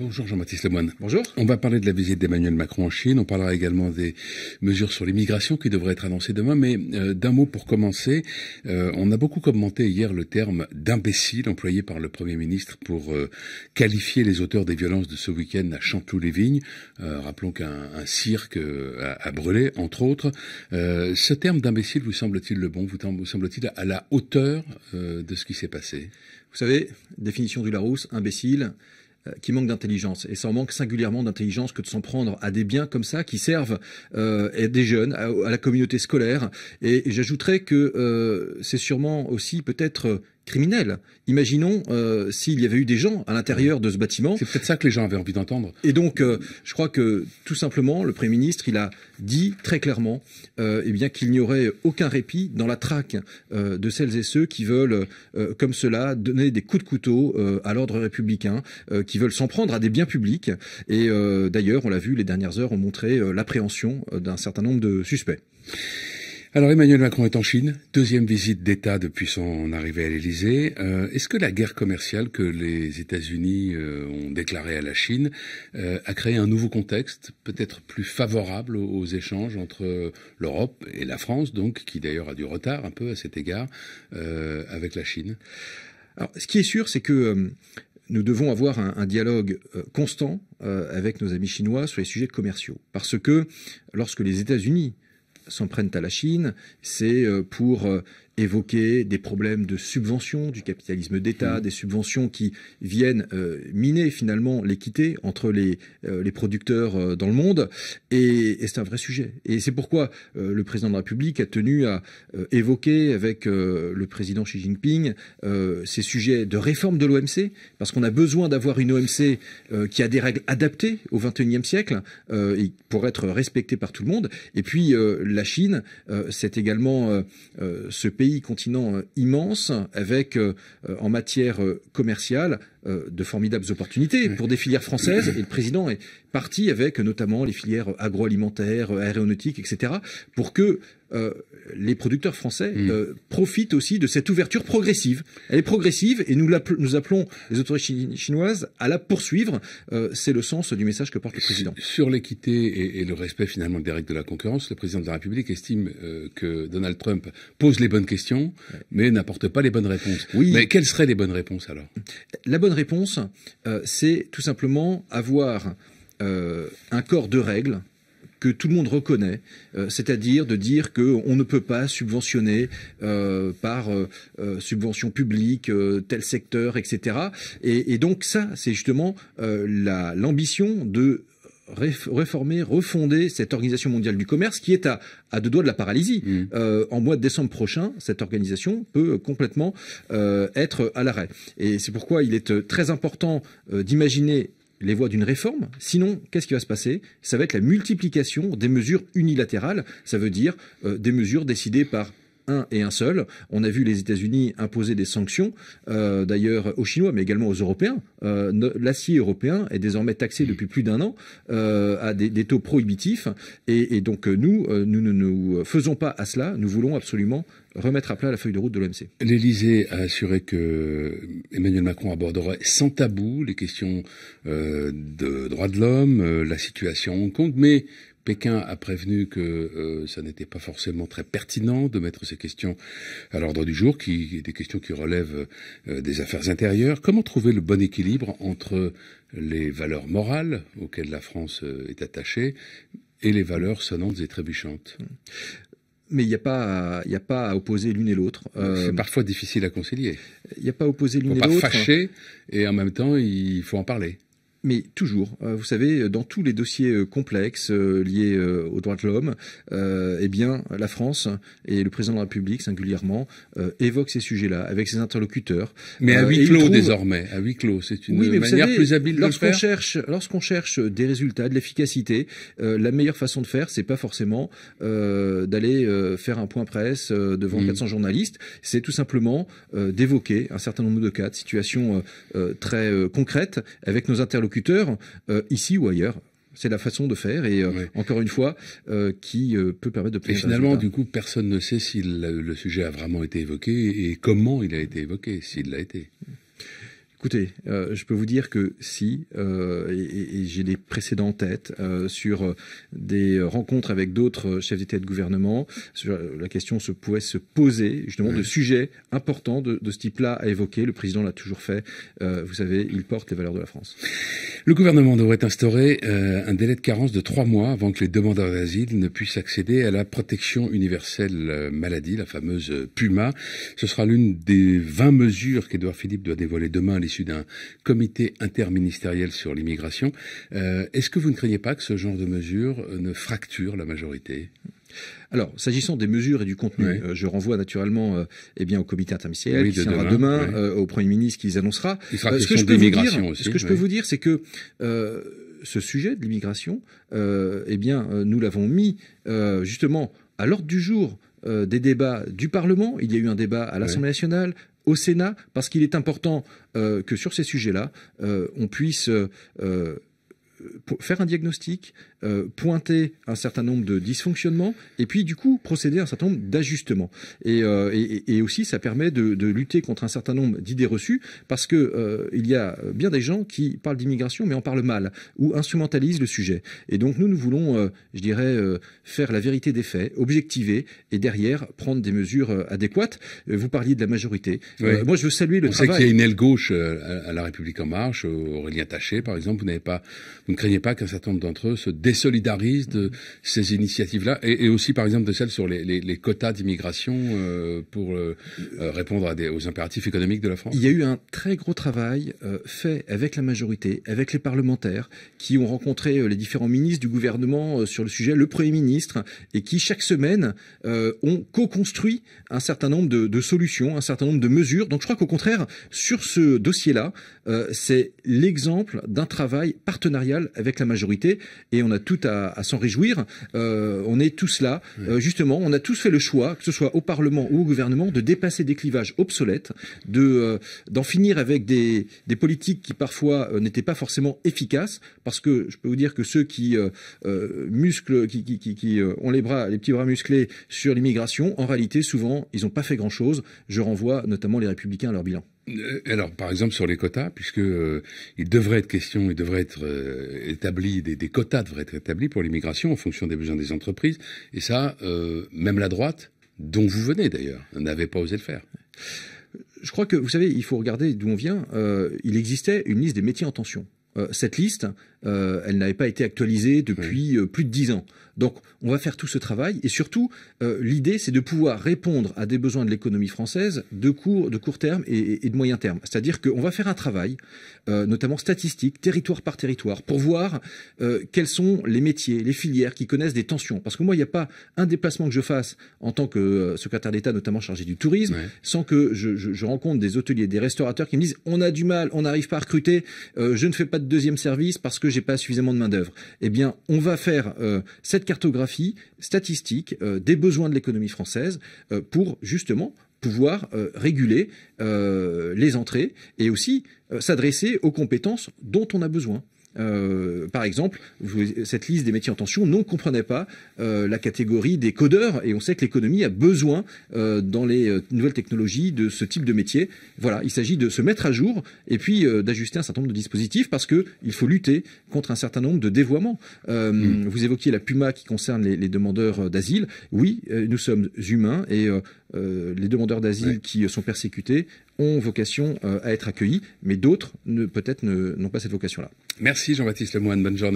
Bonjour Jean-Baptiste Lemoine. Bonjour. On va parler de la visite d'Emmanuel Macron en Chine. On parlera également des mesures sur l'immigration qui devraient être annoncées demain. Mais euh, d'un mot pour commencer, euh, on a beaucoup commenté hier le terme d'imbécile employé par le Premier ministre pour euh, qualifier les auteurs des violences de ce week-end à Chanteloup-les-Vignes. rappelons qu'un cirque a, a, brûlé, entre autres. ce terme d'imbécile vous semble-t-il le bon? Vous semble-t-il à la hauteur de ce qui s'est passé? Vous savez, définition du Larousse, imbécile, euh, qui manque d'intelligence. Et ça en manque singulièrement d'intelligence que de s'en prendre à des biens comme ça qui servent euh, des jeunes, à, la communauté scolaire. Et, j'ajouterais que euh, c'est sûrement aussi peut-être criminel. Imaginons euh, s'il y avait eu des gens à l'intérieur de ce bâtiment. C'est peut-être ça que les gens avaient envie d'entendre. Et donc, euh, je crois que tout simplement, le Premier ministre, il a dit très clairement euh, eh bien qu'il n'y aurait aucun répit dans la traque euh, de celles et ceux qui veulent, euh, comme cela, donner des coups de couteau à l'ordre républicain, qui veulent s'en prendre à des biens publics. Et d'ailleurs, on l'a vu, les dernières heures ont montré l'appréhension d'un certain nombre de suspects. Alors Emmanuel Macron est en Chine, deuxième visite d'État depuis son arrivée à l'Élysée. Euh, est-ce que la guerre commerciale que les États-Unis euh, ont déclarée à la Chine euh, a créé un nouveau contexte, peut-être plus favorable aux, échanges entre l'Europe et la France, donc qui d'ailleurs a du retard un peu à cet égard avec la Chine? Alors, ce qui est sûr, c'est que nous devons avoir un, un dialogue constant avec nos amis chinois sur les sujets commerciaux. Parce que lorsque les États-Unis s'en prennent à la Chine, c'est euh, pour évoquer des problèmes de subvention du capitalisme d'État, mmh. des subventions qui viennent euh, miner finalement l'équité entre les, euh, les producteurs euh, dans le monde. Et, et c'est un vrai sujet. Et c'est pourquoi le président de la République a tenu à évoquer avec le président Xi Jinping ces sujets de réforme de l'OMC, parce qu'on a besoin d'avoir une OMC qui a des règles adaptées au XXIe siècle et pour être respectée par tout le monde. Et puis la Chine, c'est également ce pays continent euh, immense avec euh, euh, en matière commerciale de formidables opportunités pour des filières françaises et le président est parti avec notamment les filières agroalimentaires, aéronautiques, etc. pour que euh, les producteurs français mm. euh, profitent aussi de cette ouverture progressive. Elle est progressive et nous, nous appelons les autorités chinoises à la poursuivre. Euh, c'est le sens du message que porte le président. Sur l'équité et, et, le respect finalement des règles de la concurrence, le président de la République estime que Donald Trump pose les bonnes questions, mais n'apporte pas les bonnes réponses. Oui. Mais quelles seraient les bonnes réponses alors? La bonne réponse, c'est tout simplement avoir un corps de règles que tout le monde reconnaît, euh, c'est-à-dire de dire qu'on ne peut pas subventionner euh, par euh, subvention publique tel secteur, etc. Et, donc ça, c'est justement l'ambition de réformer, refonder cette organisation mondiale du commerce qui est à, à deux doigts de la paralysie. Mmh. en mois de décembre prochain, cette organisation peut complètement être à l'arrêt. Et c'est pourquoi il est très important d'imaginer les voies d'une réforme. Sinon, qu'est-ce qui va se passer? Ça va être la multiplication des mesures unilatérales. Ça veut dire euh, des mesures décidées par un et un seul. On a vu les États-Unis imposer des sanctions, euh, d'ailleurs aux Chinois, mais également aux Européens. Euh, l'acier européen est désormais taxé depuis plus d'un an à des, taux prohibitifs. Et, donc nous, nous ne nous faisons pas à cela. Nous voulons absolument remettre à plat la feuille de route de l'OMC. L'Élysée a assuré que Emmanuel Macron aborderait sans tabou les questions euh, de droits de l'homme, euh, la situation en Hong Kong, mais Pékin a prévenu que euh, ça n'était pas forcément très pertinent de mettre ces questions à l'ordre du jour, qui des questions qui relèvent des affaires intérieures. Comment trouver le bon équilibre entre les valeurs morales auxquelles la France est attachée et les valeurs sonnantes et trébuchantes? Mais il n'y a pas, il a pas à opposer l'une et l'autre. Euh, c'est parfois difficile à concilier. Il n'y a pas à opposer l'une et l'autre. Pas fâcher et en même temps il faut en parler mais toujours, euh, vous savez, dans tous les dossiers euh, complexes euh, liés aux droits de l'homme, eh bien, la France et le président de la République singulièrement évoquent ces sujets-là avec ses interlocuteurs. Mais à huis clos désormais, à huis clos, c'est une manière plus habile de lorsqu'on cherche, lorsqu'on cherche des résultats, de l'efficacité, la meilleure façon de faire, c'est pas forcément d'aller faire un point presse devant 400 mmh. journalistes, c'est tout simplement d'évoquer un certain nombre de cas, de situations très concrètes avec nos interlocuteurs euh, ici ou ailleurs. C'est la façon de faire et euh, encore une fois euh, qui peut permettre de. Et finalement, du coup, personne ne sait si le, sujet a vraiment été évoqué et comment il a été évoqué, s'il l'a été. Écoutez, euh, je peux vous dire que si, euh, et, et j'ai des précédents en tête euh, sur des rencontres avec d'autres chefs d'État et de gouvernement, sur la question se pouvait se poser justement de sujets importants de, de ce type-là à évoquer. Le président l'a toujours fait. vous savez, il porte les valeurs de la France. Le gouvernement devrait instaurer un délai de carence de trois mois avant que les demandeurs d'asile ne puissent accéder à la protection universelle maladie, la fameuse PUMA. Ce sera l'une des 20 mesures qu'Edouard Philippe doit dévoiler demain issu d'un comité interministériel sur l'immigration. Euh, est-ce que vous ne craignez pas que ce genre de mesures euh, ne fracture la majorité? Alors, s'agissant des mesures et du contenu, euh, je renvoie naturellement eh bien, au comité interministériel qui sera demain, au Premier ministre qui les annoncera. ce que je peux vous dire, ce que je peux vous dire, c'est que ce sujet de l'immigration, eh bien, nous l'avons mis justement à l'ordre du jour des débats du Parlement. Il y a eu un débat à l'Assemblée nationale, au Sénat parce qu'il est important euh, que sur ces sujets-là, euh, on puisse euh, faire un diagnostic, euh, pointer un certain nombre de dysfonctionnements et puis du coup procéder à un certain nombre d'ajustements. Et, euh, et, et, aussi ça permet de, de, lutter contre un certain nombre d'idées reçues parce que euh, il y a bien des gens qui parlent d'immigration mais en parlent mal ou instrumentalisent le sujet. Et donc nous nous voulons, je dirais, faire la vérité des faits, objectiver et derrière prendre des mesures adéquates. vous parliez de la majorité. moi je veux saluer le On travail. On sait qu'il y a une aile gauche à, la République en marche, Aurélien Taché par exemple. Vous n'avez pas, vous ne craignez pas qu'un certain nombre d'entre eux se désolidarisent de ces initiatives-là et, aussi, par exemple, de celles sur les, quotas d'immigration euh, pour euh, euh, répondre aux impératifs économiques de la France? Il y a eu un très gros travail fait avec la majorité, avec les parlementaires, qui ont rencontré les différents ministres du gouvernement sur le sujet, le Premier ministre, et qui, chaque semaine, ont co-construit un certain nombre de, solutions, un certain nombre de mesures. Donc je crois qu'au contraire, sur ce dossier-là, c'est l'exemple d'un travail partenarial avec la majorité, et on a tout à, à s'en réjouir. Euh, on est tous là, euh, justement, on a tous fait le choix, que ce soit au Parlement ou au gouvernement, de dépasser des clivages obsolètes, de euh, d'en finir avec des, des, politiques qui parfois n'étaient pas forcément efficaces, parce que je peux vous dire que ceux qui musclent, qui, qui, qui, qui ont les bras, les petits bras musclés sur l'immigration, en réalité, souvent, ils n'ont pas fait grand-chose. Je renvoie notamment les Républicains à leur bilan. Alors, par exemple, sur les quotas, puisque euh, il devrait être question, il devrait être euh, établi, des, des, quotas devraient être établis pour l'immigration en fonction des besoins des entreprises. Et ça, euh, même la droite, dont vous venez d'ailleurs, n'avait pas osé le faire. Je crois que, vous savez, il faut regarder d'où on vient. il existait une liste des métiers en tension. cette liste, elle n'avait pas été actualisée depuis oui. plus de dix ans. Donc, on va faire tout ce travail et surtout, euh, l'idée, c'est de pouvoir répondre à des besoins de l'économie française de court, de court terme et, et de moyen terme. C'est-à-dire qu'on va faire un travail, euh, notamment statistique, territoire par territoire, pour voir euh, quels sont les métiers, les filières qui connaissent des tensions. Parce que moi, il n'y a pas un déplacement que je fasse en tant que euh, secrétaire d'État, notamment chargé du tourisme, ouais. sans que je, je, je, rencontre des hôteliers, des restaurateurs qui me disent on a du mal, on n'arrive pas à recruter, euh, je ne fais pas de deuxième service parce que j'ai pas suffisamment de main d'œuvre. Eh bien, on va faire cette cartographie statistique euh, des besoins de l'économie française euh, pour justement pouvoir euh, réguler les entrées et aussi s'adresser aux compétences dont on a besoin. Euh, par exemple, vous, cette liste des métiers en tension ne comprenait pas euh, la catégorie des codeurs, et on sait que l'économie a besoin euh, dans les nouvelles technologies de ce type de métier. Voilà, il s'agit de se mettre à jour et puis d'ajuster un certain nombre de dispositifs parce que il faut lutter contre un certain nombre de dévoiements. Mmh. Vous évoquiez la Puma qui concerne les, les demandeurs d'asile. Oui, nous sommes humains et les demandeurs d'asile oui. qui sont persécutés ont vocation à être accueillis, mais d'autres peut-être n'ont pas cette vocation-là. Merci Jean-Baptiste Lemoine, bonne journée.